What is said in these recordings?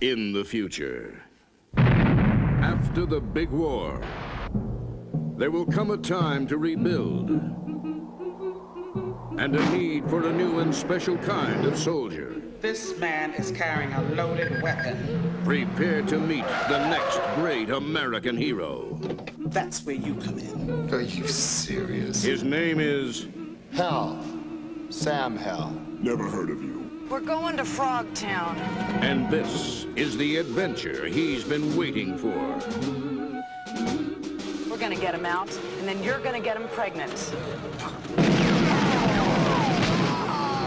in the future. After the big war, there will come a time to rebuild. And a need for a new and special kind of soldier. This man is carrying a loaded weapon. Prepare to meet the next great American hero. That's where you come in. Are you serious? His name is Hell. Sam Hell. Never heard of you. We're going to Frogtown. And this is the adventure he's been waiting for. We're gonna get him out, and then you're gonna get him pregnant.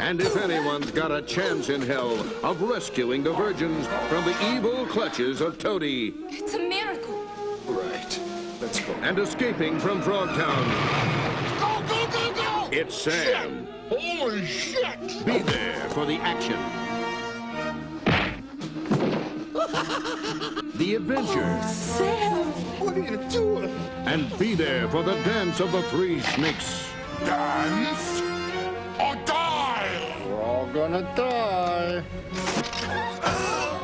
And if anyone's got a chance in hell of rescuing the virgins from the evil clutches of Toady It's a miracle. Right. Let's go. and escaping from Frogtown, Go, go, go, go! It's Sam. Holy shit! Be there for the action. the adventure. Oh, Sam! What are you doing? And be there for the dance of the three snakes. Dance or die! We're all gonna die.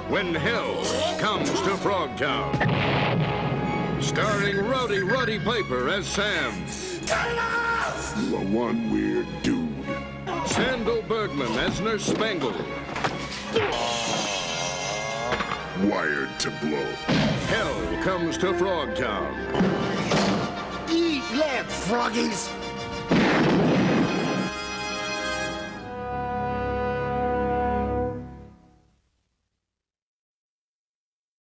When hell comes to Frogtown. Starring Rowdy Roddy Piper as Sam. You are one weird dude. Sandahl Bergman as Nurse Spangle. Wired to blow. Hell comes to Frogtown. Eat lamb, froggies!